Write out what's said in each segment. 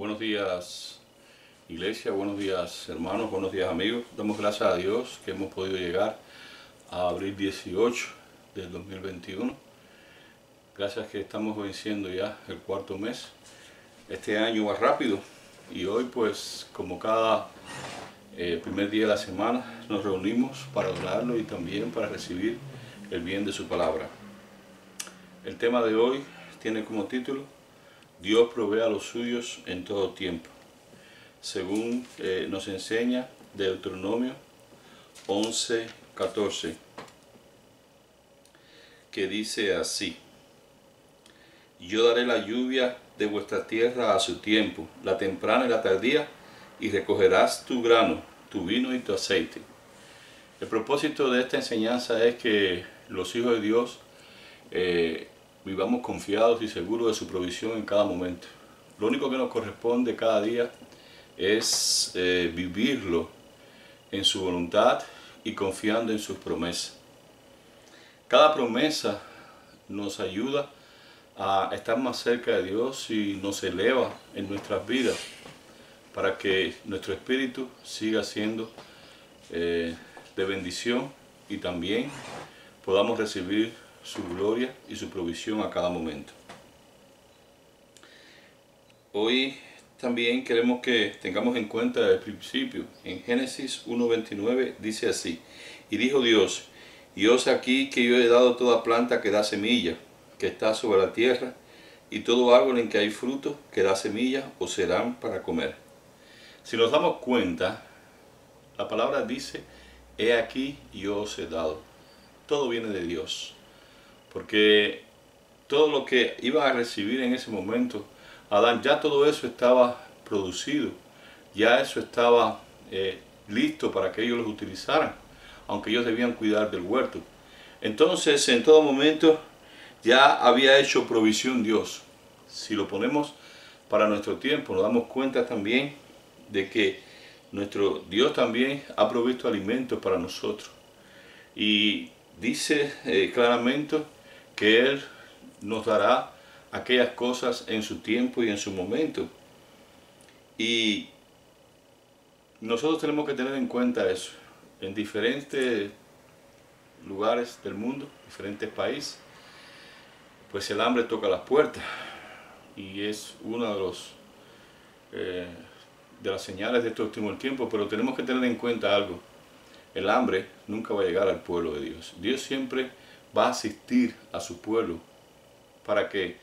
Buenos días iglesia, buenos días hermanos, buenos días amigos. Damos gracias a Dios que hemos podido llegar a abril 18 del 2021. Gracias que estamos venciendo ya el cuarto mes. Este año va rápido y hoy pues como cada eh, primer día de la semana nos reunimos para adorarlo y también para recibir el bien de su palabra. El tema de hoy tiene como título Dios provee a los suyos en todo tiempo, según eh, nos enseña Deuteronomio 11, 14, que dice así, Yo daré la lluvia de vuestra tierra a su tiempo, la temprana y la tardía, y recogerás tu grano, tu vino y tu aceite. El propósito de esta enseñanza es que los hijos de Dios eh, vivamos confiados y seguros de su provisión en cada momento. Lo único que nos corresponde cada día es eh, vivirlo en su voluntad y confiando en sus promesas. Cada promesa nos ayuda a estar más cerca de Dios y nos eleva en nuestras vidas para que nuestro espíritu siga siendo eh, de bendición y también podamos recibir su gloria y su provisión a cada momento. Hoy también queremos que tengamos en cuenta el principio. En Génesis 1.29 dice así, y dijo Dios, y os aquí que yo he dado toda planta que da semilla, que está sobre la tierra, y todo árbol en que hay fruto que da semilla, os serán para comer. Si nos damos cuenta, la palabra dice, he aquí yo os he dado. Todo viene de Dios porque todo lo que iba a recibir en ese momento, Adán, ya todo eso estaba producido, ya eso estaba eh, listo para que ellos lo utilizaran, aunque ellos debían cuidar del huerto. Entonces, en todo momento, ya había hecho provisión Dios. Si lo ponemos para nuestro tiempo, nos damos cuenta también de que nuestro Dios también ha provisto alimentos para nosotros. Y dice eh, claramente que Él nos dará aquellas cosas en su tiempo y en su momento. Y nosotros tenemos que tener en cuenta eso. En diferentes lugares del mundo, diferentes países, pues el hambre toca las puertas y es una de los eh, de las señales de este último tiempo, pero tenemos que tener en cuenta algo. El hambre nunca va a llegar al pueblo de Dios. Dios siempre va a asistir a su pueblo para que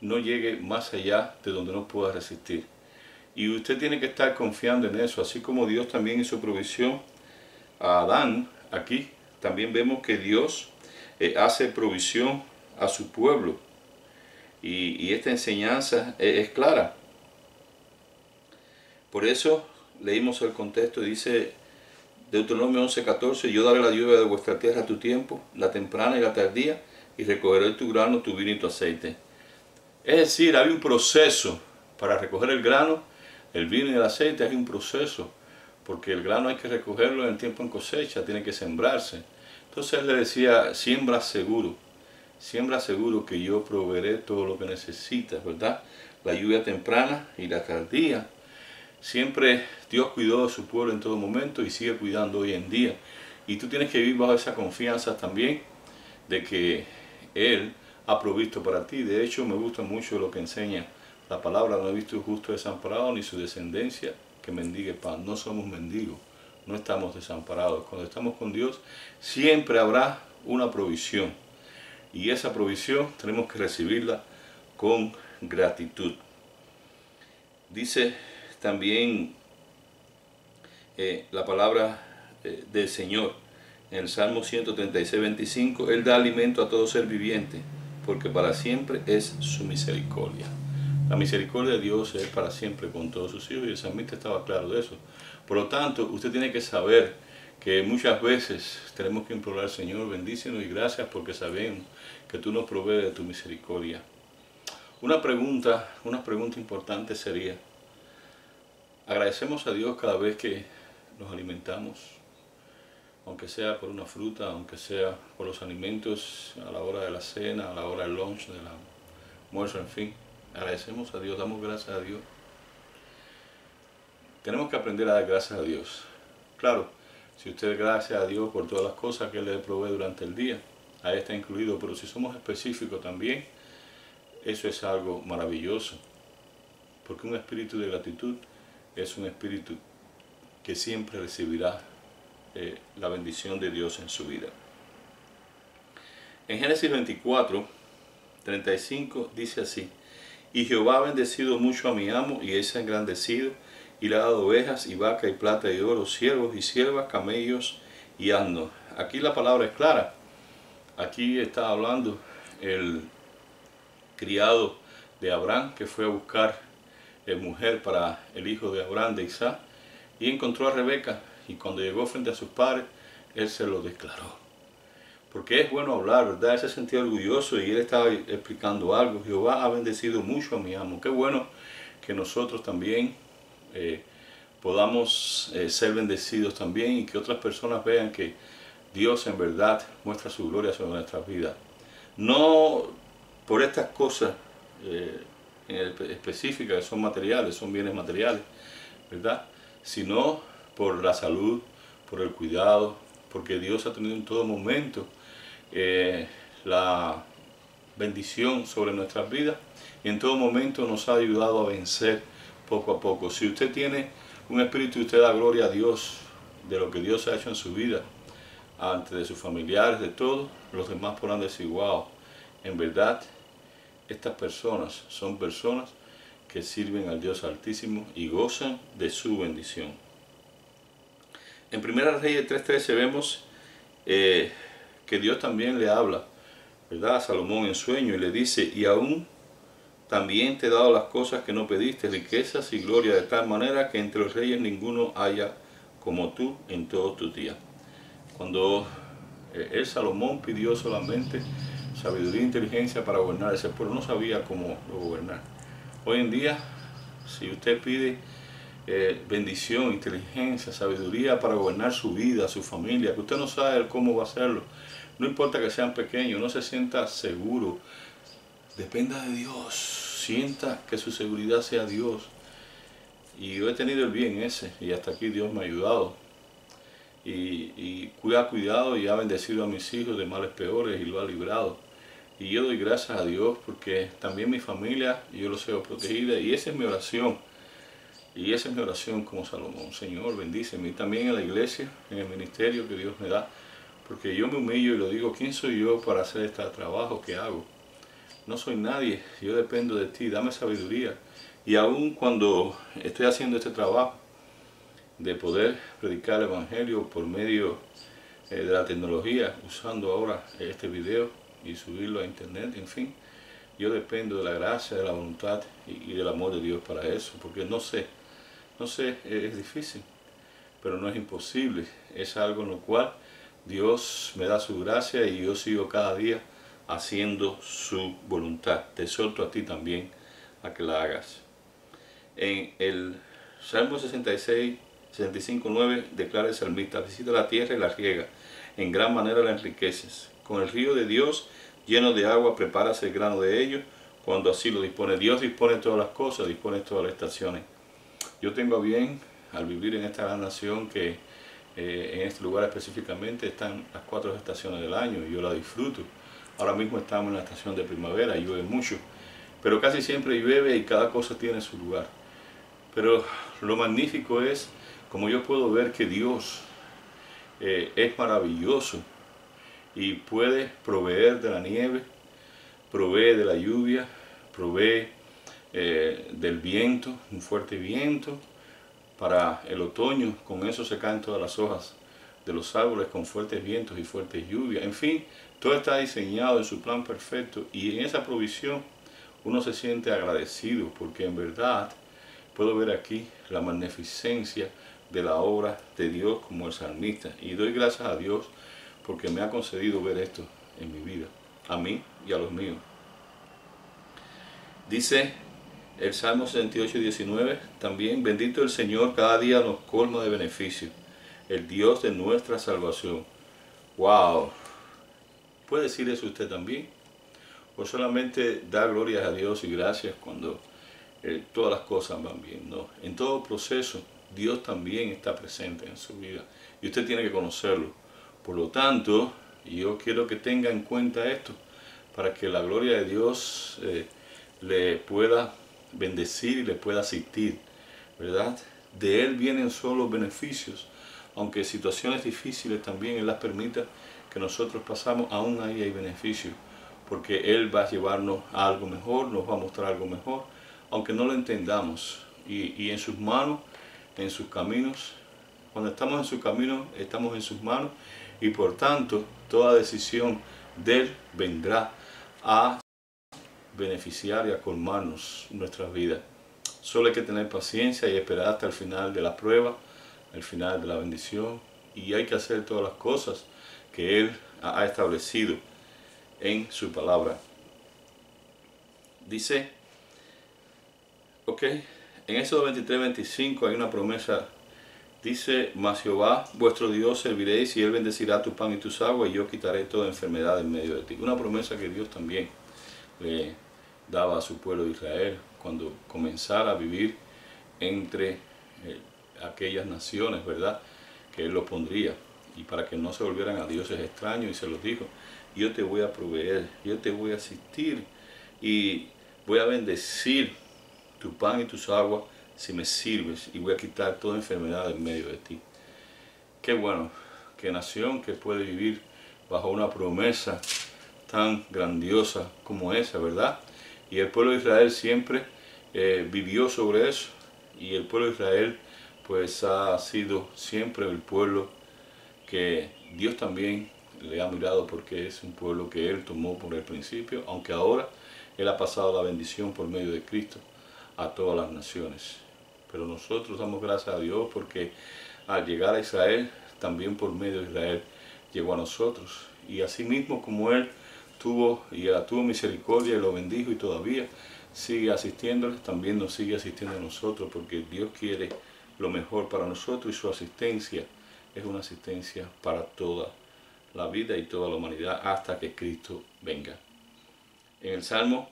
no llegue más allá de donde no pueda resistir. Y usted tiene que estar confiando en eso, así como Dios también hizo provisión a Adán aquí. También vemos que Dios eh, hace provisión a su pueblo. Y, esta enseñanza es, es clara. Por eso leímos el contexto, dice Deuteronomio 11:14, yo daré la lluvia de vuestra tierra a tu tiempo, la temprana y la tardía, y recogeré tu grano, tu vino y tu aceite. Es decir, hay un proceso para recoger el grano, el vino y el aceite, hay un proceso, porque el grano hay que recogerlo en el tiempo en cosecha, tiene que sembrarse. Entonces él le decía, siembra seguro, siembra seguro que yo proveeré todo lo que necesitas, ¿verdad? La lluvia temprana y la tardía Siempre Dios cuidó de su pueblo en todo momento y sigue cuidando hoy en día. Y tú tienes que vivir bajo esa confianza también de que Él ha provisto para ti. De hecho, me gusta mucho lo que enseña la palabra. No he visto justo desamparado ni su descendencia que mendigue pan. No somos mendigos, no estamos desamparados. Cuando estamos con Dios, siempre habrá una provisión. Y esa provisión tenemos que recibirla con gratitud. Dice también eh, la palabra eh, del Señor. En el Salmo 136, 25, Él da alimento a todo ser viviente, porque para siempre es su misericordia. La misericordia de Dios es para siempre con todos sus hijos y el salmista estaba claro de eso. Por lo tanto, usted tiene que saber que muchas veces tenemos que implorar, Señor, bendícenos y gracias porque sabemos que tú nos provees de tu misericordia. Una pregunta, una pregunta importante sería, Agradecemos a Dios cada vez que nos alimentamos, aunque sea por una fruta, aunque sea por los alimentos a la hora de la cena, a la hora del lunch, del almuerzo, en fin. Agradecemos a Dios, damos gracias a Dios. tenemos que aprender a dar gracias a Dios. Claro, si usted gracias a Dios por todas las cosas que le provee durante el día, ahí está incluido, pero si somos específicos también, eso es algo maravilloso, porque un espíritu de gratitud es un espíritu que siempre recibirá eh, la bendición de Dios en su vida. En Génesis 24, 35 dice así, y Jehová ha bendecido mucho a mi amo y es engrandecido y le ha dado ovejas y vaca y plata y oro, siervos y siervas, camellos y asnos. Aquí la palabra es clara. Aquí está hablando el criado de Abraham que fue a buscar eh, mujer para el hijo de Abraham, de Isaac, y encontró a Rebeca y cuando llegó frente a sus padres, él se lo declaró. Porque es bueno hablar, ¿verdad? Él se sentía orgulloso y él estaba explicando algo. Jehová ha bendecido mucho a mi amo. Qué bueno que nosotros también eh, podamos eh, ser bendecidos también y que otras personas vean que Dios en verdad muestra su gloria sobre nuestras vidas. No por estas cosas eh, específicas que son materiales, son bienes materiales, ¿verdad? Sino por la salud, por el cuidado, porque Dios ha tenido en todo momento eh, la bendición sobre nuestras vidas y en todo momento nos ha ayudado a vencer poco a poco. Si usted tiene un espíritu y usted da gloria a Dios de lo que Dios ha hecho en su vida, ante de sus familiares, de todos, los demás podrán decir, wow, en verdad, estas personas son personas que sirven al Dios Altísimo y gozan de su bendición. En Primera Reyes 3.13 vemos eh, que Dios también le habla, ¿verdad? A Salomón en sueño y le dice, y aún también te he dado las cosas que no pediste, riquezas y gloria, de tal manera que entre los reyes ninguno haya como tú en todos tus días. Cuando eh, el Salomón pidió solamente sabiduría e inteligencia para gobernar ese pueblo, no sabía cómo gobernar. Hoy en día, si usted pide eh, bendición, inteligencia, sabiduría para gobernar su vida, su familia, que usted no sabe cómo va a hacerlo, no importa que sean pequeños, no se sienta seguro, dependa de Dios, sienta que su seguridad sea Dios. Y yo he tenido el bien ese, y hasta aquí Dios me ha ayudado. Y, y ha cuidado y ha bendecido a mis hijos de males peores y lo ha librado. Y yo doy gracias a Dios porque también mi familia, yo los he protegida y esa es mi oración. Y esa es mi oración como Salomón. Señor, bendíceme. Y también en la iglesia, en el ministerio que Dios me da. Porque yo me humillo y lo digo, ¿quién soy yo para hacer este trabajo que hago? No soy nadie, yo dependo de ti, dame sabiduría. Y aún cuando estoy haciendo este trabajo de poder predicar el Evangelio por medio eh, de la tecnología, usando ahora este video y subirlo a internet, en fin, yo dependo de la gracia, de la voluntad y, del amor de Dios para eso, porque no sé, no sé, es difícil, pero no es imposible, es algo en lo cual Dios me da su gracia y yo sigo cada día haciendo su voluntad. Te exhorto a ti también a que la hagas. En el Salmo 66, 65, 9 declara el salmista, visita la tierra y la riega, en gran manera la enriqueces. Con el río de Dios lleno de agua preparas el grano de ellos, cuando así lo dispone. Dios dispone todas las cosas, dispone todas las estaciones. Yo tengo bien, al vivir en esta gran nación, que eh, en este lugar específicamente están las cuatro estaciones del año y yo la disfruto. Ahora mismo estamos en la estación de primavera, llueve mucho, pero casi siempre llueve y cada cosa tiene su lugar. Pero lo magnífico es como yo puedo ver que Dios eh, es maravilloso y puede proveer de la nieve, provee de la lluvia, provee eh, del viento, un fuerte viento, para el otoño, con eso se caen todas las hojas de los árboles con fuertes vientos y fuertes lluvias. En fin, todo está diseñado en su plan perfecto y en esa provisión uno se siente agradecido porque en verdad puedo ver aquí la magnificencia de la obra de Dios como el salmista y doy gracias a Dios porque me ha concedido ver esto en mi vida, a mí y a los míos. Dice el Salmo 68 19 también, bendito el Señor, cada día nos colma de beneficio, el Dios de nuestra salvación. ¡Wow! ¿Puede decir eso usted también? ¿O solamente da glorias a Dios y gracias cuando eh, todas las cosas van bien? No, en todo proceso Dios también está presente en su vida y usted tiene que conocerlo. Por lo tanto, yo quiero que tenga en cuenta esto para que la gloria de Dios eh, le pueda bendecir y le pueda asistir, ¿verdad? De Él vienen solo beneficios, aunque situaciones difíciles también Él las permita que nosotros pasamos, aún ahí hay beneficios, porque Él va a llevarnos a algo mejor, nos va a mostrar algo mejor, aunque no lo entendamos. Y, y en sus manos, en sus caminos, cuando estamos en sus caminos, estamos en sus manos, y por tanto, toda decisión de Él vendrá a beneficiar y a colmarnos nuestras vidas. Solo hay que tener paciencia y esperar hasta el final de la prueba, el final de la bendición, y hay que hacer todas las cosas que Él ha establecido en su palabra. Dice, ok, en Éxodo 23, 25 hay una promesa. Dice, mas Jehová, vuestro Dios, serviréis y Él bendecirá tu pan y tus aguas y yo quitaré toda enfermedad en medio de ti. Una promesa que Dios también le daba a su pueblo de Israel cuando comenzara a vivir entre eh, aquellas naciones, ¿verdad? Que Él los pondría y para que no se volvieran a dioses extraños y se los dijo, yo te voy a proveer, yo te voy a asistir y voy a bendecir tu pan y tus aguas si me sirves y voy a quitar toda enfermedad en medio de ti. Qué bueno, qué nación que puede vivir bajo una promesa tan grandiosa como esa, ¿verdad? Y el pueblo de Israel siempre eh, vivió sobre eso y el pueblo de Israel pues ha sido siempre el pueblo que Dios también le ha mirado porque es un pueblo que Él tomó por el principio, aunque ahora Él ha pasado la bendición por medio de Cristo a todas las naciones. Pero nosotros damos gracias a Dios porque al llegar a Israel, también por medio de Israel, llegó a nosotros. Y así mismo como Él tuvo y tuvo misericordia y lo bendijo y todavía sigue asistiéndoles, también nos sigue asistiendo a nosotros porque Dios quiere lo mejor para nosotros y su asistencia es una asistencia para toda la vida y toda la humanidad hasta que Cristo venga. En el Salmo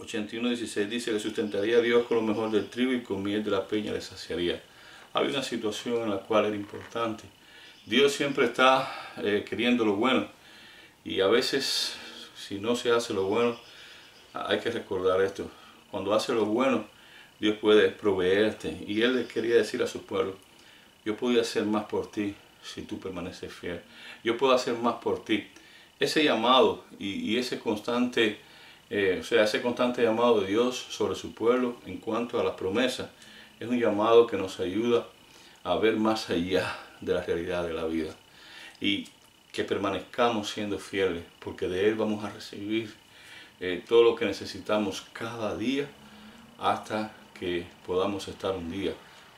81, 16 dice, le sustentaría a Dios con lo mejor del trigo y con miel de la peña le saciaría. Hay una situación en la cual era importante. Dios siempre está eh, queriendo lo bueno y a veces si no se hace lo bueno, hay que recordar esto. Cuando hace lo bueno, Dios puede proveerte. Y Él le quería decir a su pueblo, yo puedo hacer más por ti si tú permaneces fiel. Yo puedo hacer más por ti. Ese llamado y, ese constante, eh, o sea, ese constante llamado de Dios sobre su pueblo en cuanto a las promesas, es un llamado que nos ayuda a ver más allá de la realidad de la vida. Y que permanezcamos siendo fieles, porque de Él vamos a recibir eh, todo lo que necesitamos cada día hasta que podamos estar un día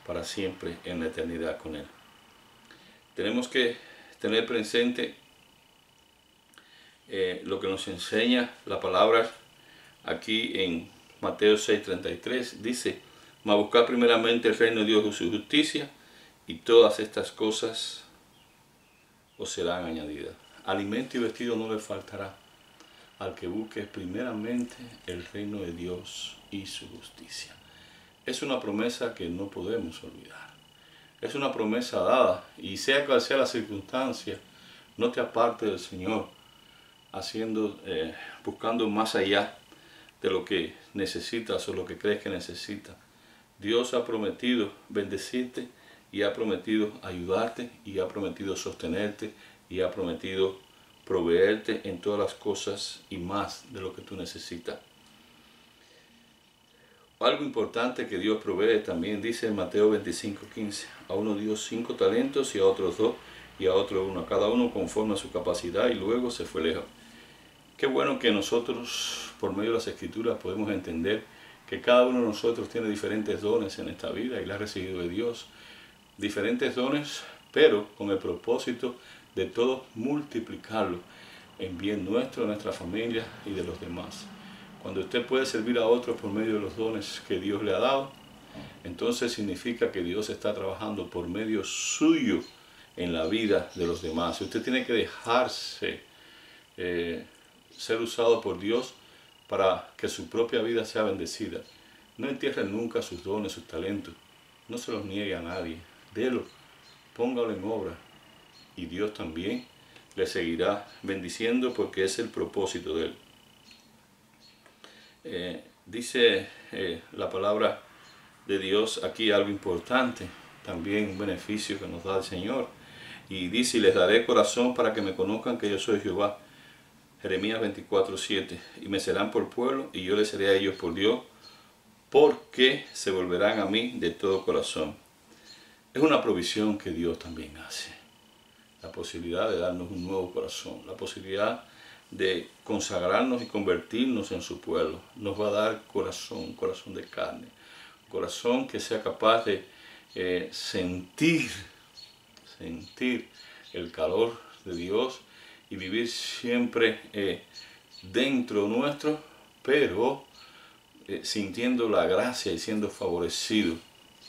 para siempre en la eternidad con Él. Tenemos que tener presente eh, lo que nos enseña la palabra aquí en Mateo 6:33. Dice, ma buscar primeramente el reino de Dios y su justicia y todas estas cosas os serán añadidas. Alimento y vestido no le faltará al que busque primeramente el reino de Dios y su justicia es una promesa que no podemos olvidar. Es una promesa dada y sea cual sea la circunstancia, no te aparte del Señor, haciendo, eh, buscando más allá de lo que necesitas o lo que crees que necesitas. Dios ha prometido bendecirte y ha prometido ayudarte y ha prometido sostenerte y ha prometido proveerte en todas las cosas y más de lo que tú necesitas. Algo importante que Dios provee también dice en Mateo 25, 15. A uno dio cinco talentos y a otros dos y a otro uno. cada uno conforme a su capacidad y luego se fue lejos. Qué bueno que nosotros, por medio de las escrituras, podemos entender que cada uno de nosotros tiene diferentes dones en esta vida y la ha recibido de Dios. Diferentes dones, pero con el propósito de todos multiplicarlo en bien nuestro, nuestra familia y de los demás. Cuando usted puede servir a otros por medio de los dones que Dios le ha dado, entonces significa que Dios está trabajando por medio suyo en la vida de los demás. Usted tiene que dejarse eh, ser usado por Dios para que su propia vida sea bendecida. No entierre nunca sus dones, sus talentos. no se los niegue a nadie, délo, póngalo en obra y Dios también le seguirá bendiciendo porque es el propósito de él. Eh, dice eh, la palabra de Dios aquí algo importante, también un beneficio que nos da el Señor. Y dice, les daré corazón para que me conozcan que yo soy Jehová. Jeremías 24, 7. Y me serán por pueblo y yo les seré a ellos por Dios, porque se volverán a mí de todo corazón. Es una provisión que Dios también hace. La posibilidad de darnos un nuevo corazón, la posibilidad de consagrarnos y convertirnos en su pueblo. Nos va a dar corazón, corazón de carne, corazón que sea capaz de eh, sentir, sentir el calor de Dios y vivir siempre eh, dentro nuestro, pero eh, sintiendo la gracia y siendo favorecido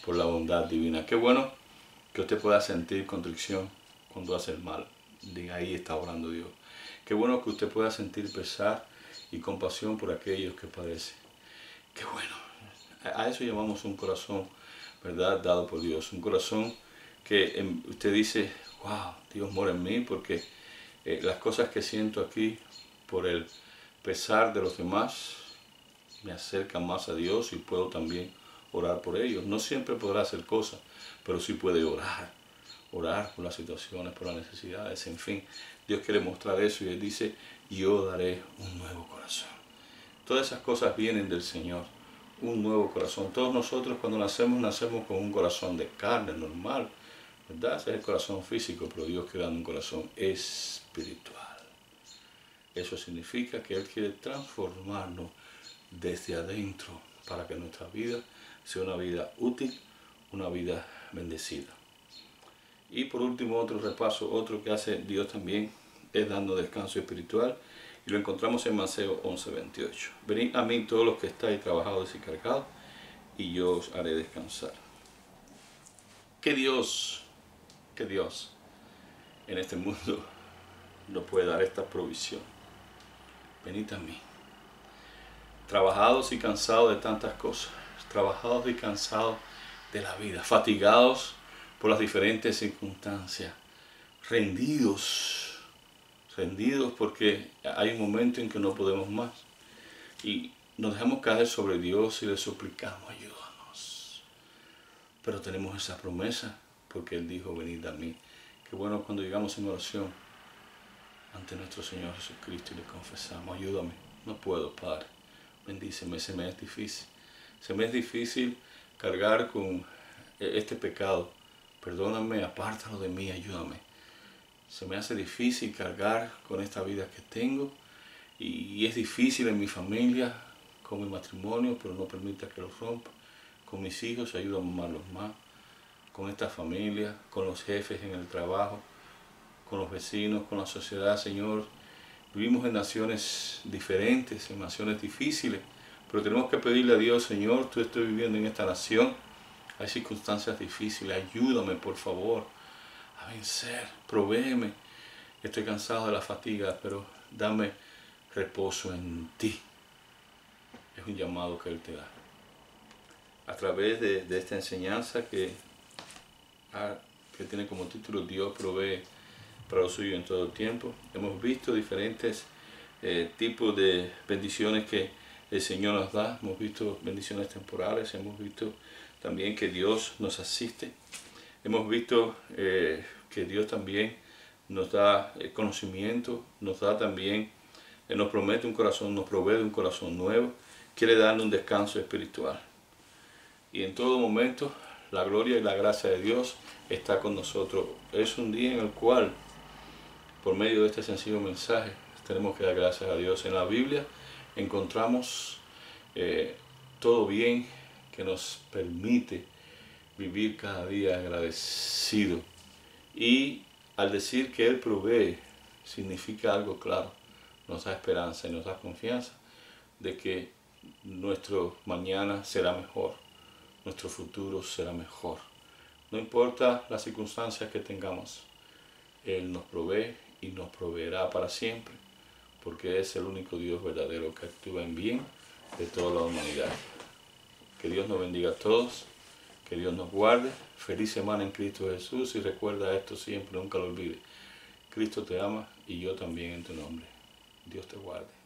por la bondad divina. Qué bueno que usted pueda sentir contrición cuando hace el mal. Diga, ahí está orando Dios. Qué bueno que usted pueda sentir pesar y compasión por aquellos que padecen. Qué bueno. A eso llamamos un corazón, ¿verdad? Dado por Dios. Un corazón que usted dice, wow, Dios mora en mí porque eh, las cosas que siento aquí por el pesar de los demás me acercan más a Dios y puedo también orar por ellos. No siempre podrá hacer cosas, pero sí puede orar. Orar por las situaciones, por las necesidades, en fin. Dios quiere mostrar eso y Él dice, yo daré un nuevo corazón. Todas esas cosas vienen del Señor, un nuevo corazón. Todos nosotros cuando nacemos, nacemos con un corazón de carne normal, ¿verdad? Es el corazón físico, pero Dios quiere dar un corazón espiritual. Eso significa que Él quiere transformarnos desde adentro para que nuestra vida sea una vida útil, una vida bendecida. Y por último, otro repaso, otro que hace Dios también es dando descanso espiritual. Y lo encontramos en Mateo 11:28. Venid a mí todos los que estáis trabajados y cargados, y yo os haré descansar. Que Dios, que Dios en este mundo nos puede dar esta provisión. Venid a mí. Trabajados y cansados de tantas cosas. Trabajados y cansados de la vida. Fatigados por las diferentes circunstancias, rendidos, rendidos porque hay un momento en que no podemos más y nos dejamos caer sobre Dios y le suplicamos, ayúdanos. Pero tenemos esa promesa porque Él dijo, venid a mí. Qué bueno cuando llegamos en oración ante nuestro Señor Jesucristo y le confesamos, ayúdame, no puedo, Padre, bendíceme, se me es difícil. Se me es difícil cargar con este pecado Perdóname, apártalo de mí, ayúdame. Se me hace difícil cargar con esta vida que tengo y es difícil en mi familia, con mi matrimonio, pero no permita que lo rompa. Con mis hijos, ayúdame a amarlos más. Con esta familia, con los jefes en el trabajo, con los vecinos, con la sociedad, Señor. Vivimos en naciones diferentes, en naciones difíciles, pero tenemos que pedirle a Dios, Señor, tú estás viviendo en esta nación hay circunstancias difíciles, ayúdame por favor a vencer, provéeme. Estoy cansado de la fatiga, pero dame reposo en ti. Es un llamado que Él te da. A través de, esta enseñanza que, que tiene como título Dios provee para lo suyo en todo tiempo, hemos visto diferentes eh, tipos de bendiciones que el Señor nos da. Hemos visto bendiciones temporales, hemos visto también que Dios nos asiste. Hemos visto eh, que Dios también nos da el conocimiento, nos da también, eh, nos promete un corazón, nos provee un corazón nuevo, quiere darnos un descanso espiritual. Y en todo momento la gloria y la gracia de Dios está con nosotros. Es un día en el cual, por medio de este sencillo mensaje, tenemos que dar gracias a Dios. En la Biblia encontramos eh, todo bien que nos permite vivir cada día agradecido. Y al decir que Él provee, significa algo claro, nos da esperanza y nos da confianza de que nuestro mañana será mejor, nuestro futuro será mejor. No importa las circunstancias que tengamos, Él nos provee y nos proveerá para siempre, porque es el único Dios verdadero que actúa en bien de toda la humanidad. Que Dios nos bendiga a todos Que Dios nos guarde. Feliz semana en Cristo Jesús y recuerda esto siempre, nunca lo olvides. Cristo te ama y yo también en tu nombre. Dios te guarde.